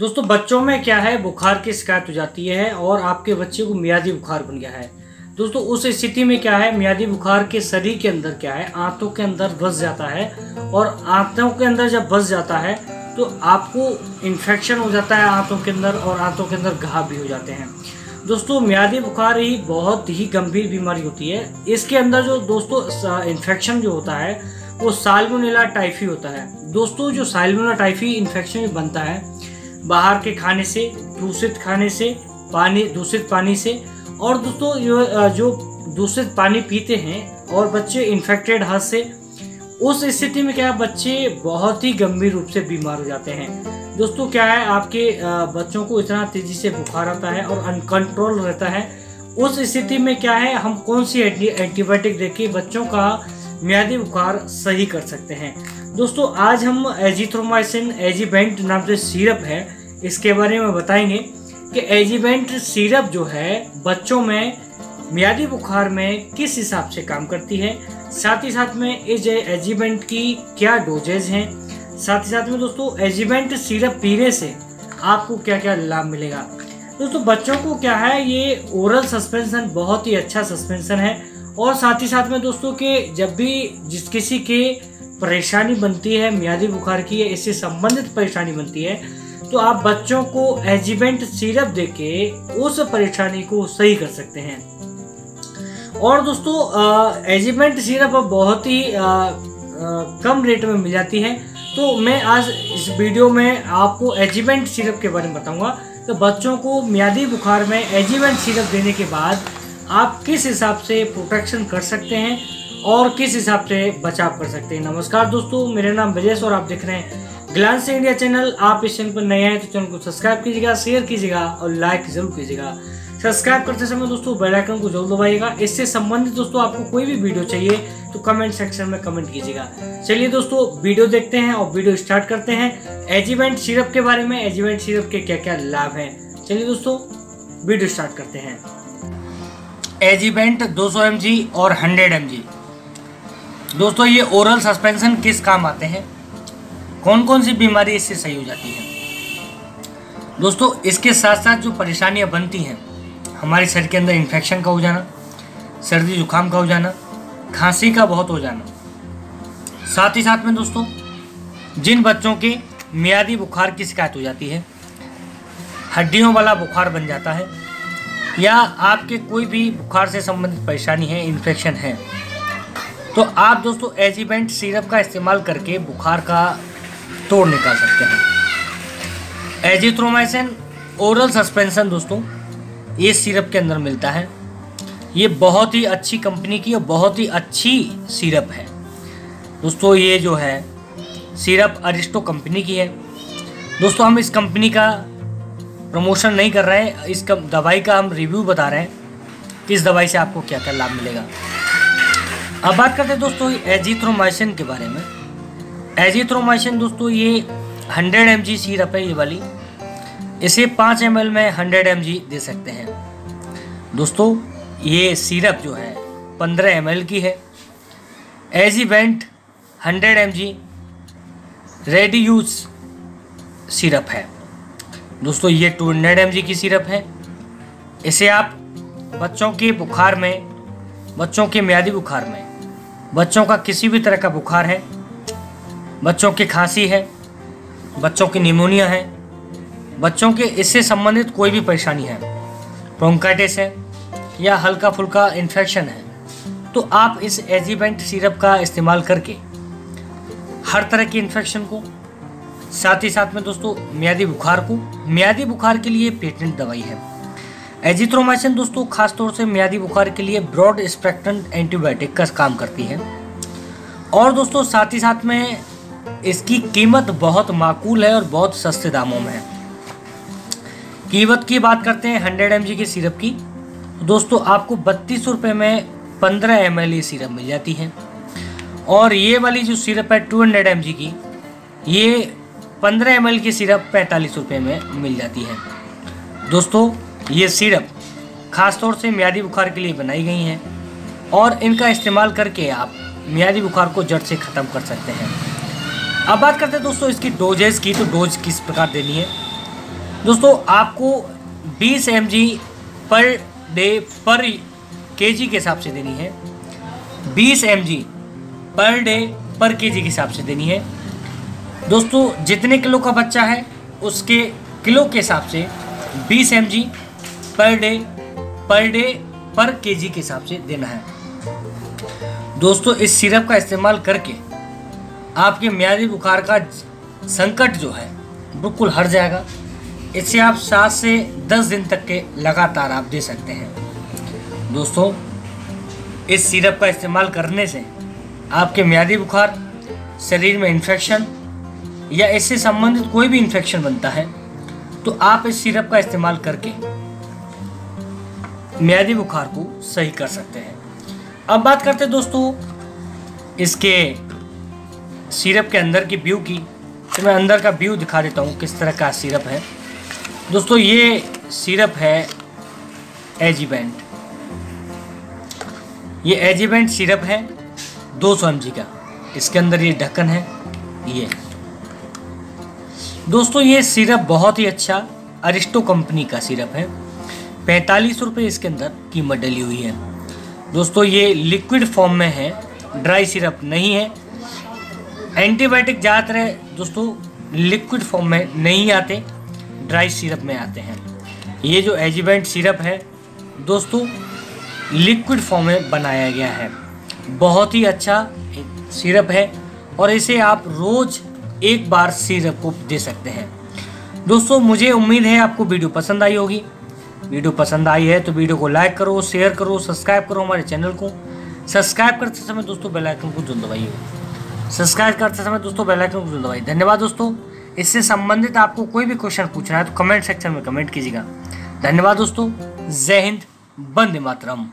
दोस्तों, बच्चों में क्या है? बुखार की शिकायत हो जाती है और आपके बच्चे को मियादी बुखार बन गया है। दोस्तों, उस स्थिति में क्या है? मियादी बुखार के शरीर के अंदर क्या है? आंतों के अंदर बस जाता है और आंतों के अंदर जब बस जाता है तो आपको इन्फेक्शन हो जाता है आंतों के अंदर और आंतों के अंदर घाव भी हो जाते हैं। दोस्तों, मियादी बुखार ही बहुत ही गंभीर बीमारी होती है। इसके अंदर जो दोस्तों इन्फेक्शन जो होता है, वो साल्मोनेला टाइफी होता है। दोस्तों, जो साल्मोनेला टाइफी इन्फेक्शन बनता है बाहर के खाने से, दूषित खाने से, पानी, दूषित पानी से। और दोस्तों जो दूषित पानी पीते हैं और बच्चे इन्फेक्टेड हाथ से, उस स्थिति में क्या बच्चे बहुत ही गंभीर रूप से बीमार हो जाते हैं। दोस्तों, क्या है, आपके बच्चों को इतना तेज़ी से बुखार आता है और अनकंट्रोल रहता है, उस स्थिति में क्या है, हम कौन सी एंटीबायोटिक देके बच्चों का मियादी बुखार सही कर सकते हैं? दोस्तों, आज हम एजिथ्रोमाइसिन, एजीबेंट नाम से सिरप है इसके बारे में बताएँगे कि एजीबेंट सिरप जो है, बच्चों में, मियादी बुखार में किस हिसाब से काम करती है? साथ ही साथ में इस एजीबेंट की क्या डोजेज हैं? साथ ही साथ में दोस्तों एजीबेंट सिरप पीने से आपको क्या क्या लाभ मिलेगा? दोस्तों, बच्चों को क्या है, ये ओरल सस्पेंशन बहुत ही अच्छा सस्पेंशन है। और साथ ही साथ में दोस्तों के जब भी जिस किसी के परेशानी बनती है, मियादी बुखार की इससे संबंधित परेशानी बनती है तो आप बच्चों को एजिबेंट सिरप देके उस परेशानी को सही कर सकते हैं। और दोस्तों एजिबेंट सिरप बहुत ही आ, आ, कम रेट में मिल जाती है। तो मैं आज इस वीडियो में आपको एजिबेंट सिरप के बारे में बताऊँगा तो बच्चों को मियादी बुखार में एजिबेंट सिरप देने के बाद आप किस हिसाब से प्रोटेक्शन कर सकते हैं और किस हिसाब से बचाव कर सकते हैं। नमस्कार दोस्तों मेरा नाम ब्रजेश और आप देख रहे हैं ग्लांस इंडिया चैनल, आप इस चैनल पर नए हैं तो चैनल को सब्सक्राइब कीजिएगा, शेयर कीजिएगा और लाइक ज़रूर कीजिएगा। सब्सक्राइब करते समय दोस्तों बेल आइकन को ज़रूर दबाइएगा। इससे संबंधित दोस्तों आपको कोई भी वीडियो चाहिए तो कमेंट सेक्शन में कमेंट कीजिएगा। चलिए दोस्तों, वीडियो देखते हैं और वीडियो स्टार्ट करते हैं। एजिवेंट सिरप के बारे में, एजिवेंट सिरप के क्या क्या लाभ हैं? चलिए दोस्तों, वीडियो स्टार्ट करते हैं। एजिवेंट 200 सौ और 100 एम दोस्तों, ये ओरल सस्पेंशन किस काम आते हैं? कौन कौन सी बीमारी इससे सही हो जाती है? दोस्तों, इसके साथ साथ जो परेशानियाँ बनती हैं, हमारे शरीर के अंदर इन्फेक्शन का हो जाना, सर्दी जुकाम का हो जाना, खांसी का बहुत हो जाना। साथ ही साथ में दोस्तों, जिन बच्चों के मियादी बुखार की शिकायत हो जाती है, हड्डियों वाला बुखार बन जाता है, या आपके कोई भी बुखार से संबंधित परेशानी है इन्फेक्शन है तो आप दोस्तों एजिबेंट सिरप का इस्तेमाल करके बुखार का तोड़ निकाल सकते हैं। एजिथ्रोमाइसिन ओरल सस्पेंशन दोस्तों, ये सिरप के अंदर मिलता है। ये बहुत ही अच्छी कंपनी की और बहुत ही अच्छी सिरप है। दोस्तों, ये जो है सिरप अरिस्टो कंपनी की है। दोस्तों, हम इस कंपनी का प्रमोशन नहीं कर रहे हैं। इस दवाई का हम रिव्यू बता रहे हैं। कि इस दवाई से आपको क्या क्या लाभ मिलेगा। अब बात करते हैं दोस्तों एजीथ्रोमाइसिन के बारे में। एजीथ्रोमाइसिन दोस्तों, ये 100 एम जी सीरप है ये वाली, इसे 5 एम में 100 एम दे सकते हैं। दोस्तों, ये सीरप जो है 15 एम की है। एजीवेंट 100 M G ready use syrup है। दोस्तों, ये टू हंड्रेड एम की सिरप है। इसे आप बच्चों के बुखार में, बच्चों के म्यादी बुखार में, बच्चों का किसी भी तरह का बुखार है बच्चों की खांसी है, बच्चों की निमोनिया है, बच्चों के इससे संबंधित कोई भी परेशानी है ब्रोंकाइटिस है, या हल्का फुल्का इन्फेक्शन है तो आप इस एजिवेंट सिरप का इस्तेमाल करके हर तरह के इन्फेक्शन को, साथ ही साथ में दोस्तों, म्यादी बुखार को, म्यादी बुखार के लिए पेटेंट दवाई है। एजिथ्रोमाइसिन दोस्तों खास तौर से म्यादी बुखार के लिए ब्रॉड स्पेक्ट्रम एंटीबायोटिक का काम करती है। और दोस्तों, साथ ही साथ में इसकी कीमत बहुत माकूल है और बहुत सस्ते दामों में है। कीमत की बात करते हैं हंड्रेड एम की सिरप की। दोस्तों, आपको बत्तीस रुपये में पंद्रह एम एल ये सिरप मिल जाती है। और ये वाली जो सिरप है टू हंड्रेड एम की, ये पंद्रह एम एल की सिरप पैंतालीस रुपये में मिल जाती है। दोस्तों, ये सिरप खास तौर से मियादी बुखार के लिए बनाई गई हैं और इनका इस्तेमाल करके आप मियादी बुखार को जड़ से ख़त्म कर सकते हैं। अब बात करते हैं दोस्तों इसकी डोजेस की तो डोज किस प्रकार देनी है? दोस्तों, आपको 20 एम पर डे पर केजी के हिसाब से देनी है। 20 एम पर डे पर केजी के हिसाब से देनी है। दोस्तों, जितने किलो का बच्चा है, उसके किलो के हिसाब से 20 M per day per day पर केजी के हिसाब से देना है। दोस्तों, इस सिरप का इस्तेमाल करके आपके म्यादी बुखार का संकट जो है, बिल्कुल हट जाएगा। इसे आप सात से दस दिन तक के लगातार आप दे सकते हैं। दोस्तों, इस सिरप का इस्तेमाल करने से आपके म्यादी बुखार, शरीर में इन्फेक्शन या इससे संबंधित कोई भी इन्फेक्शन बनता है तो आप इस सिरप का इस्तेमाल करके म्यादी बुखार को सही कर सकते हैं। अब बात करते हैं दोस्तों, इसके सिरप के अंदर की व्यू की तो मैं अंदर का व्यू दिखा देता हूँ किस तरह का सिरप है। दोस्तों, ये सिरप है एजीबेंट ये एजीबेंट सिरप है 200 सौ का। इसके अंदर ये ढक्कन है, ये। दोस्तों, ये सिरप बहुत ही अच्छा अरिस्टो कंपनी का सिरप है। पैंतालीस रुपये इसके अंदर कीमत डली हुई है। दोस्तों, ये लिक्विड फॉर्म में है, ड्राई सिरप नहीं है एंटीबायोटिक ज़्यादातर दोस्तों लिक्विड फॉर्म में नहीं आते ड्राई सिरप में आते हैं। ये जो एजिबेंट सिरप है, दोस्तों लिक्विड फॉर्म में बनाया गया है। बहुत ही अच्छा सिरप है और इसे आप रोज़ एक बार सिरप को दे सकते हैं। दोस्तों, मुझे उम्मीद है आपको वीडियो पसंद आई होगी। वीडियो पसंद आई है तो वीडियो को लाइक करो शेयर करो सब्सक्राइब करो हमारे चैनल को। सब्सक्राइब करते समय, दोस्तों बेल आइकन को ज़रूर दबाइए। सब्सक्राइब करते समय दोस्तों बेल आइकन को दबाइए। धन्यवाद दोस्तों। इससे संबंधित आपको कोई भी क्वेश्चन पूछना है तो कमेंट सेक्शन में कमेंट कीजिएगा। धन्यवाद दोस्तों। जय हिंद। बंदे मातरम।